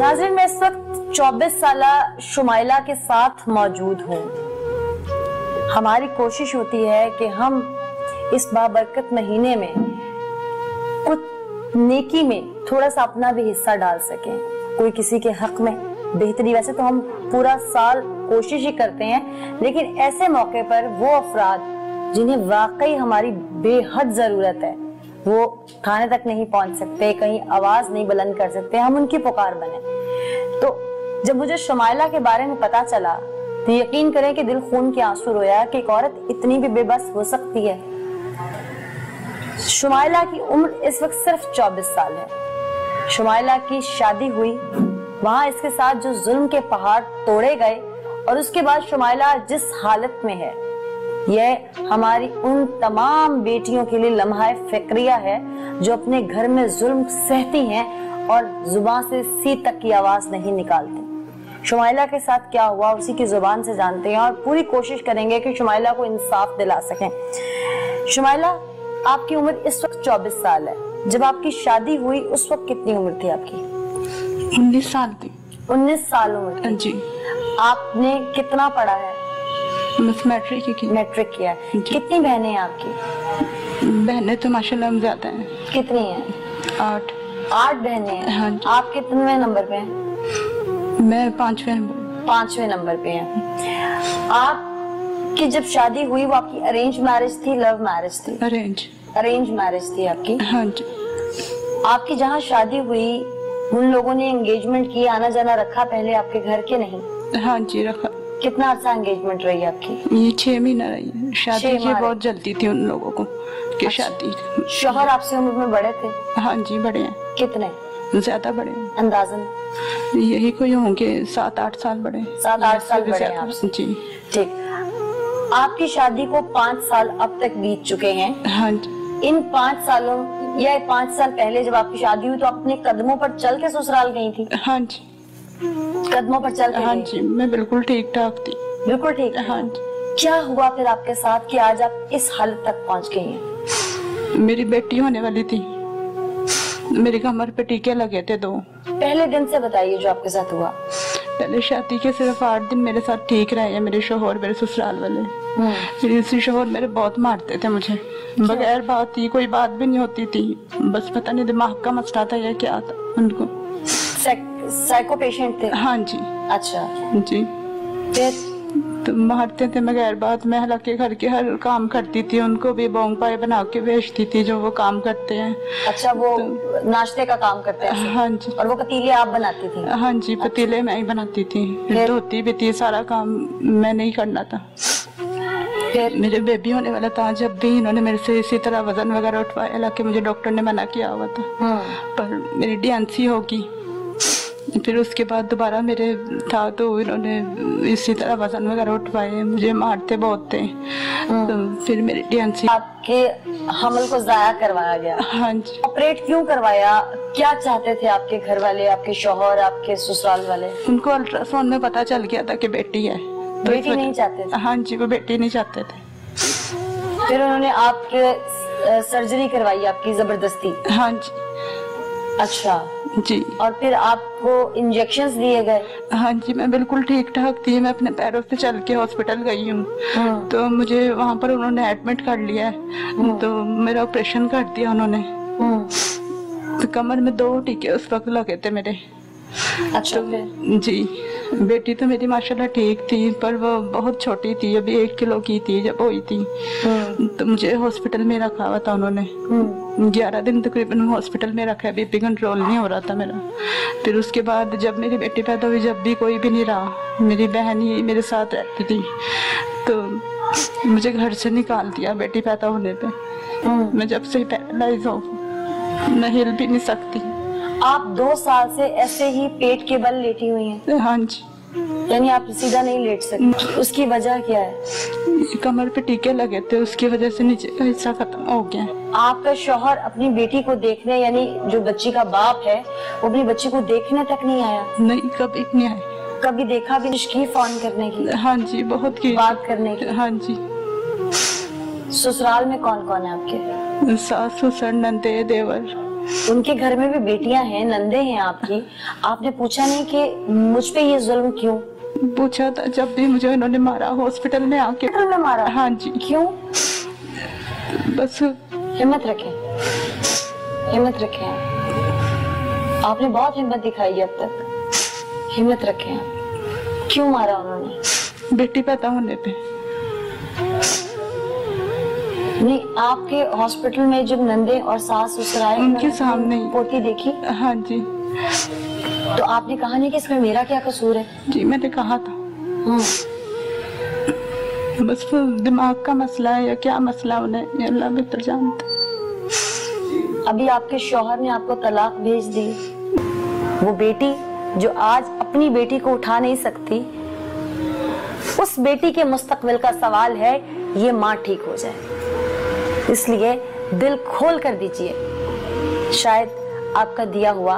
नाजिन मैं इस वक्त 24 साल शुमाइला के साथ मौजूद हूँ। हमारी कोशिश होती है कि हम इस बाबरकत महीने में कुछ नेकी में थोड़ा सा अपना भी हिस्सा डाल सकें। कोई किसी के हक में बेहतरी, वैसे तो हम पूरा साल कोशिश ही करते हैं, लेकिन ऐसे मौके पर वो अफराद जिन्हें वाकई हमारी बेहद ज़रूरत है वो खाने तक नहीं पहुँच सकते, कहीं आवाज़ नहीं बुलंद कर सकते, हम उनकी पुकार बने। तो जब मुझे शुमाइला के बारे में पता चला तो यकीन करें कि दिल खून के आँसू रोया कि एक औरत इतनी भी बेबस हो सकती है। शुमाइला की उम्र इस वक्त सिर्फ़ 24 साल है। शुमाइला की शादी हुई, वहाँ इसके साथ जो जुल्म के पहाड़ तोड़े गए, और उसके बाद शुमाइला जिस हालत में है यह हमारी उन तमाम बेटियों के लिए लम्हा फिक्रिया है जो अपने घर में जुल्म सहती हैं और ज़ुबान से सी तक की आवाज़ नहीं निकालती। शुमाइला के साथ क्या हुआ उसी की ज़ुबान से जानते हैं और पूरी कोशिश करेंगे कि शुमाइला को इंसाफ दिला सकें। शुमाइला आपकी उम्र इस वक्त 24 साल है। जब आपकी शादी हुई उस वक्त कितनी उम्र थी आपकी? उन्नीस साल थी। 19 साल उम्र थी। जी। आपने कितना पढ़ा है? मैट्रिक की मैट्रिक किया। कितनी बहनें हैं आपकी? बहनें तो माशाल्लाह हम ज़्यादा हैं। कितनी हैं? आठ। आठ बहनें हैं? हाँ आप कितने नंबर पे हैं? मैं पाँचवें नंबर पाँचवें नंबर पे हैं। आप आपकी जब शादी हुई वो आपकी अरेंज मैरिज थी लव मैरिज थी? अरेंज अरेंज मैरिज थी आपकी? हाँ जी। आपकी जहाँ शादी हुई उन लोगों ने एंगेजमेंट की आना जाना रखा पहले आपके घर के नहीं? हाँ जी रखा। कितना अर्सा एंगेजमेंट रही आपकी? ये छह महीना रही। है शादी की बहुत जल्दी थी उन लोगों को कि अच्छा। शादी। शोहर आपसे उम्र में बड़े थे? हाँ जी बड़े हैं। कितने? ज़्यादा बड़े अंदाजन? यही कोई होंगे सात आठ साल बड़े। सात आठ साल बड़े हैं ज़्यादा। जी। ठीक। आपकी शादी को पाँच साल अब तक बीत चुके हैं। हाँ जी। इन पाँच सालों या पाँच साल पहले जब आपकी शादी हुई तो अपने कदमों पर चल के ससुराल गई थी। हाँ जी। कदमों पर चल हाँ जी मैं बिल्कुल ठीक ठाक थी। बिल्कुल ठीक? हाँ जी। क्या हुआ फिर आपके साथ कि आज आप इस हालत तक पहुँच गई हैं? मेरी बेटी होने वाली थी। मेरे कमर पे टीके लगे थे दो। पहले दिन से बताइए जो आपके साथ हुआ। पहले शादी के सिर्फ़ आठ दिन मेरे साथ ठीक रहे हैं मेरे शोहर मेरे ससुराल वाले। हम्म, मेरे दूसरी शोहर मेरे बहुत मारते थे मुझे। बगैर बात ही कोई बात भी नहीं होती थी। बस पता नहीं दिमाग का मसला था या क्या था उनको। साइको पेशेंट थे? हाँ जी। अच्छा। जी। फिर? तो मारते थे बगैर बात मैं हालाँकि घर के हर काम करती थी उनको भी बोंग पाए बना के भेजती थी जो वो काम करते हैं। अच्छा वो तो, नाश्ते का काम करते हैं? हाँ जी। और वो पतीले आप बनाती थी? हाँ जी अच्छा। पतीले मैं ही बनाती थी। धोती भी थी सारा काम मैं नहीं करना था। फिर? मेरे बेबी होने वाला था जब भी इन्होंने मेरे से इसी तरह वज़न वगैरह उठवाया हालाँकि मुझे डॉक्टर ने मना किया हुआ था। हम्म, पर मेरी डीएनसी होगी। फिर उसके बाद दोबारा मेरे था तो इन्होंने इसी तरह वज़न वगैरह उठवाए मुझे मारते बहुत थे। तो फिर मेरी डीएनसी आपके हमल को जाया करवाया गया? हाँ जी। ऑपरेट क्यों करवाया? क्या चाहते थे आपके घर वाले आपके शोहर आपके ससुराल वाले? उनको अल्ट्रासाउंड में पता चल गया था कि बेटी है। तो बेटी नहीं चाहते थे? हाँ जी वो बेटी नहीं चाहते थे। फिर उन्होंने आपके सर्जरी करवाई आपकी ज़बरदस्ती? हाँ जी। अच्छा। जी। और फिर आपको इंजेक्शन दिए गए? हाँ जी मैं बिल्कुल ठीक ठाक थी। मैं अपने पैरों से चल के हॉस्पिटल गई हूँ। हम्म, तो मुझे वहाँ पर उन्होंने एडमिट कर लिया है। तो मेरा ऑपरेशन कर दिया उन्होंने। हम्म, तो कमर में दो टीके उस वक्त लगे थे मेरे। अच्छा तो, जी। बेटी तो मेरी माशाल्लाह ठीक थी पर वो बहुत छोटी थी अभी एक किलो की थी जब हुई थी। हम्म, तो मुझे हॉस्पिटल में रखा हुआ था उन्होंने। हम्म, ग्यारह दिन तकरीबन हॉस्पिटल में रखा है बीपी कंट्रोल नहीं हो रहा था मेरा। फिर उसके बाद जब मेरी बेटी पैदा हुई जब भी कोई भी नहीं रहा मेरी बहन ही मेरे साथ रहती थी। तो मुझे घर से निकाल दिया बेटी पैदा होने पे। हम्म। मैं जब से पैरालाइज हो मैं हिल भी नहीं सकती। आप दो साल से ऐसे ही पेट के बल लेटी हुई हैं? हाँ जी। यानी आप सीधा नहीं लेट सकती। उसकी वजह क्या है? कमर पे टीके लगे थे उसकी वजह से नीचे का हिस्सा खत्म हो गया। आपका शोहर अपनी बेटी को देखने यानी जो बच्ची का बाप है वो अपनी बच्ची को देखने तक नहीं आया? नहीं कभी नहीं आया। कभी देखा भी की फ़ोन करने की? हाँ जी बहुत की। बात करने की? हाँ जी। ससुराल में कौन कौन है आपके? सास ससुर नंदे देवर। उनके घर में भी बेटियाँ हैं नंदे हैं आपकी। आपने पूछा नहीं कि मुझ पे ये जुल्म क्यों? पूछा था जब भी मुझे उन्होंने मारा हॉस्पिटल में आके। में मारा? हाँ जी। क्यों? बस। हिम्मत रखें। हिम्मत रखें आपने बहुत हिम्मत दिखाई है अब तक। हिम्मत रखें क्यों मारा उन्होंने? बेटी पैदा होने पे। नहीं आपके हॉस्पिटल में जब नंदे और सास ससुर आए उनके सामने पोती देखी? हाँ जी। तो आपने कहा नहीं कि इसमें मेरा क्या कसूर है? जी मैंने कहा था। हम्म, बस दिमाग का मसला है या क्या मसला उन्हें अल्लाह बेहतर जानता अभी आपके शोहर ने आपको तलाक भेज दी। वो बेटी जो आज अपनी बेटी को उठा नहीं सकती उस बेटी के मुस्तकबिल का सवाल है ये माँ ठीक हो जाए। इसलिए दिल खोल कर दीजिए। शायद आपका दिया हुआ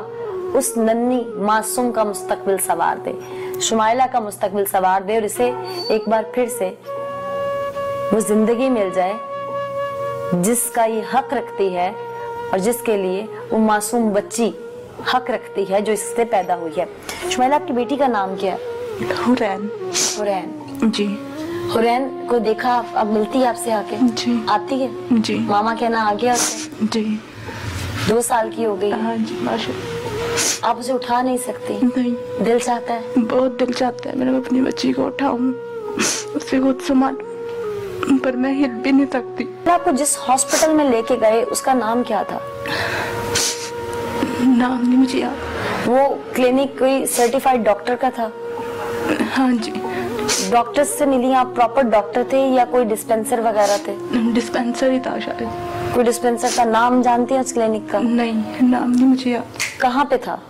उस नन्ही मासूम का मुस्तकबिल सवार दे शुमाइला का मुस्तकबिल सवार दे और इसे एक बार फिर से वो ज़िंदगी मिल जाए जिसका ये हक रखती है और जिसके लिए वो मासूम बच्ची हक रखती है जो इससे पैदा हुई है। शुमाइला आपकी बेटी का नाम क्या है? हुरैन। हुरैन। जी। हुरैन को देखा अब मिलती है आपसे आके। जी। आती है? जी। मामा कहना आ गया जी। दो साल की हो गई। हाँ जी आप उसे उठा नहीं सकती? नहीं। दिल चाहता है? बहुत दिल चाहता है मेरा अपनी बच्ची को उठाऊं उसे खुद संभालूं पर मैं हिल भी नहीं सकती। आपको जिस हॉस्पिटल में लेके गए उसका नाम क्या था? नाम नहीं मुझे याद। वो क्लिनिक कोई सर्टिफाइड डॉक्टर का था? हाँ जी। डॉक्टर से मिली आप प्रॉपर डॉक्टर थे या कोई डिस्पेंसर वगैरह थे? डिस्पेंसर ही था शायद। कोई डिस्पेंसर का नाम जानती हैं उस क्लिनिक का? नहीं नाम नहीं मुझे याद। कहाँ पे था?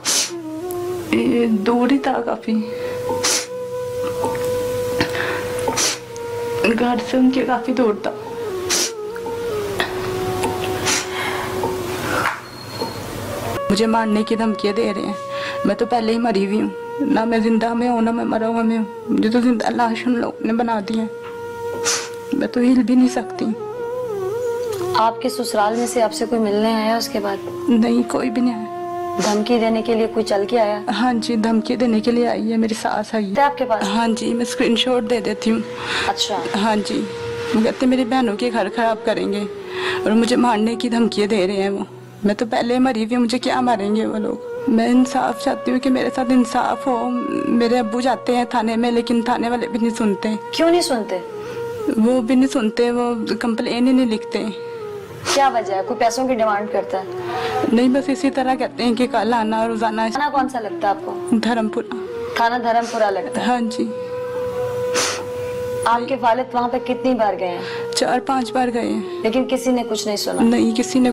दूर ही था काफ़ी। घर से उनके काफ़ी दूर था। मुझे मारने की धमकियाँ दे रहे हैं। मैं तो पहले ही मरी हुई हूँ। ना मैं ज़िंदा में हूँ ना मैं मरा हुआ में हूँ। मुझे तो ज़िंदा लाश उन लोगों ने बना दी है। मैं तो हिल भी नहीं सकती। आपके ससुराल में से आपसे कोई मिलने आया उसके बाद? नहीं कोई भी नहीं आया। धमकी देने के लिए कोई चल के आया? हाँ जी धमकी देने के लिए आई है मेरी सास आई है। आपके पास? हाँ जी मैं स्क्रीनशॉट दे देती हूँ। अच्छा। हाँ जी। वो कहते मेरी बहनों के घर खराब करेंगे और मुझे मारने की धमकियाँ दे रहे हैं वो। मैं तो पहले मरी हुई मुझे क्या मारेंगे वो लोग? मैं इंसाफ चाहती हूँ कि मेरे साथ इंसाफ हो। मेरे अबू जाते हैं थाने में लेकिन थाने वाले भी नहीं सुनते। क्यों नहीं सुनते? वो भी नहीं सुनते वो कंप्लेन ही नहीं लिखते। क्या वजह है? कोई पैसों की डिमांड करता है? नहीं बस इसी तरह कहते हैं कि कल आना रोज़ाना। थाना कौन सा लगता है आपको? धर्मपुरा। थाना धर्मपुरा लगता है। हाँ जी। आपके वालिद वहाँ पे कितनी बार गए हैं? चार पाँच बार गए हैं। लेकिन किसी ने कुछ नहीं सुना। नहीं किसी ने